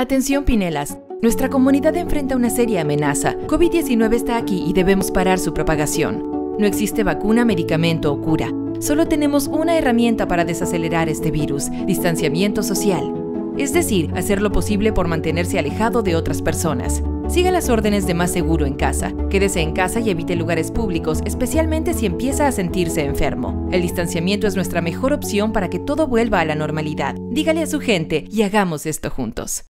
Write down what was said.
Atención Pinelas, nuestra comunidad enfrenta una seria amenaza. COVID-19 está aquí y debemos parar su propagación. No existe vacuna, medicamento o cura. Solo tenemos una herramienta para desacelerar este virus, distanciamiento social. Es decir, hacer lo posible por mantenerse alejado de otras personas. Siga las órdenes de más seguro en casa. Quédese en casa y evite lugares públicos, especialmente si empieza a sentirse enfermo. El distanciamiento es nuestra mejor opción para que todo vuelva a la normalidad. Dígale a su gente y hagamos esto juntos.